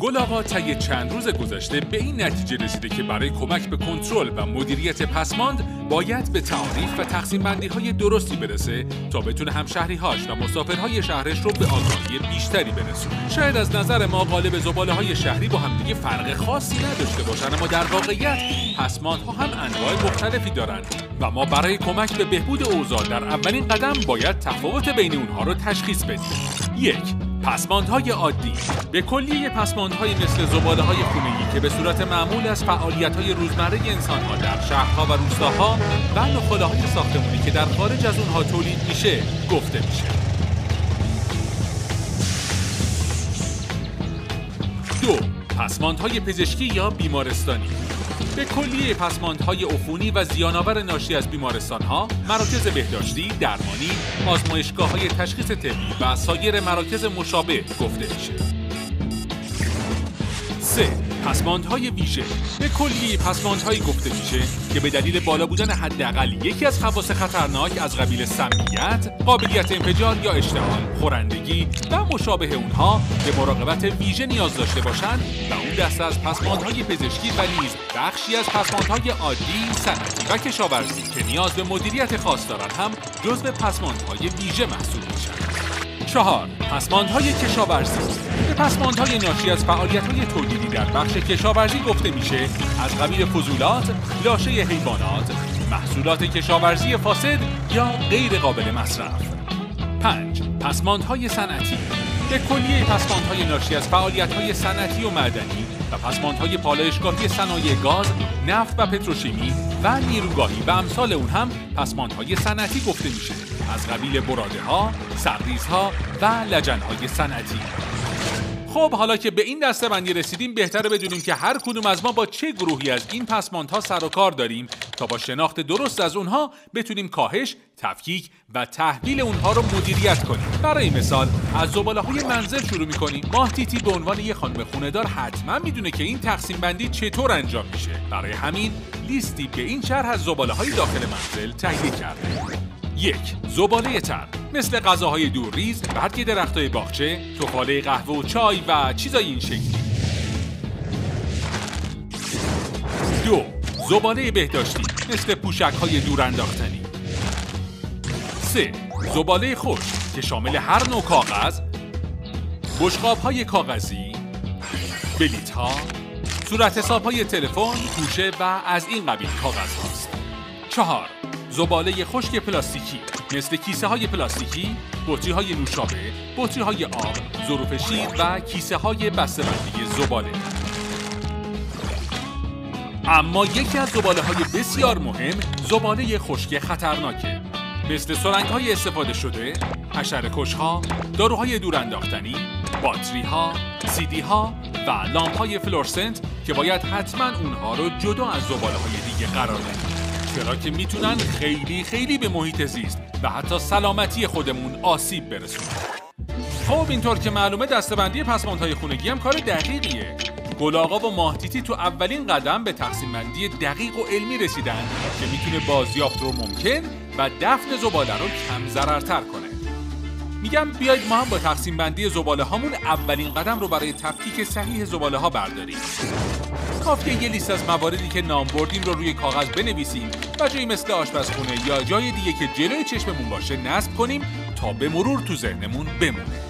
گل آقا طی چند روز گذشته به این نتیجه رسیده که برای کمک به کنترل و مدیریت پسماند باید به تعریف و تقسیم بندی های درستی برسه تا بتونه همشهریهاش و مسافرهای شهرش رو به آگاهی بیشتری برسونه. شاید از نظر ما قالب زباله های شهری با همدیگه فرق خاصی نداشته باشن اما در واقعیت پسماندها هم انواع مختلفی دارند و ما برای کمک به بهبود اوضاع در اولین قدم باید تفاوت بین اونها رو تشخیص بدیم. یک پسماندهای عادی. به کلیه پسماندهای مثل زباله های خونگی که به صورت معمول از فعالیت های روزمره انسانها در شهرها و روستاها و نخله های ساختمانی که در خارج از اونها تولید میشه گفته میشه. دو پسماندهای پزشکی یا بیمارستانی. به کلیه پسماندهای عفونی و زیانآور ناشی از بیمارستانها، مراکز بهداشتی، درمانی، آزمایشگاه های تشخیص طبی و سایر مراکز مشابه گفته میشه. 3. پسماندهای ویژه به کلی پسماندهایی گفته میشه که به دلیل بالا بودن حداقل یکی از خواص خطرناک از قبیل سمیت، قابلیت انفجار یا اشتعال، خورندگی و مشابه اونها به مراقبت ویژه نیاز داشته باشند و اون دسته از پسماندهای پزشکی و نیز بخشی از پسماندهای عادی، صنعتی و کشاورزی که نیاز به مدیریت خاص دارند هم جزو پسماندهای ویژه محسوب میشن. چهار پسماندهای کشاورزی به پسماندهای ناشی از فعالیت‌های تولیدی در بخش کشاورزی گفته میشه از قبیل فضولات، لاشه حیوانات، محصولات کشاورزی فاسد یا غیر قابل مصرف. 5. پسماندهای صنعتی به کلیه پسماندهای ناشی از فعالیت‌های صنعتی و معدنی و پسماندهای پالایشگاهی صنایع گاز، نفت و پتروشیمی و نیروگاهی و امثال اون هم پسماندهای صنعتی گفته میشه. از قبیل براده ها، سرریز ها و لجن های صنعتی. خب حالا که به این دسته بندی رسیدیم بهتره بدونیم که هر کدوم از ما با چه گروهی از این پسماندها سر و کار داریم تا با شناخت درست از اونها بتونیم کاهش، تفکیک و تحویل اونها رو مدیریت کنیم. برای مثال از زباله های منزل شروع می‌کنیم. ماه تیتی به عنوان یه خانم خونهدار حتما می‌دونه که این تقسیم بندی چطور انجام میشه. برای همین لیستی به این شرح از زباله های داخل منزل تهیه کرده. یک زباله تر مثل غذاهای دورریز، برگ درختای باغچه، توفاله قهوه و چای و چیزای این شکلی. دو زباله بهداشتی مثل پوشک های دور انداختنی. سه زباله خوش که شامل هر نوع کاغذ، بشقاب های کاغذی، بلیت ها، صورت حساب های تلفن، گوشه و از این قبیل کاغذ هاست. چهار زباله خشک پلاستیکی مثل کیسه های پلاستیکی، بطری های نوشابه، بطری های آب، ظروف شیر و کیسه های بسته‌بندی زباله. اما یکی از زباله های بسیار مهم زباله خشک خطرناکه مثل سرنگ های استفاده شده، حشر کش ها، داروهای دور انداختنی، باتری ها، سیدی ها و لامپ های فلورسنت که باید حتما اونها رو جدا از زباله های دیگه قرار بدیم. چرا که می‌تونن خیلی خیلی به محیط زیست و حتی سلامتی خودمون آسیب برسونن. خب اینطور که معلومه دستبندی پسماندهای خونگی هم کار دقیقیه. گلاغا و ماهتیتی تو اولین قدم به تقسیم بندی دقیق و علمی رسیدن که می‌تونه بازیافت رو ممکن و دفن زباله رو کم ضررتر کنه. میگم بیاید ما هم با تقسیم بندی زباله هامون اولین قدم رو برای تفکیک صحیح زباله ها برداریم. کافیه یه لیست از مواردی که نام بردیم رو روی کاغذ بنویسیم و جایی مثل آشپزخونه یا جای دیگه که جلوی چشممون باشه نصب کنیم تا به مرور تو ذهنمون بمونه.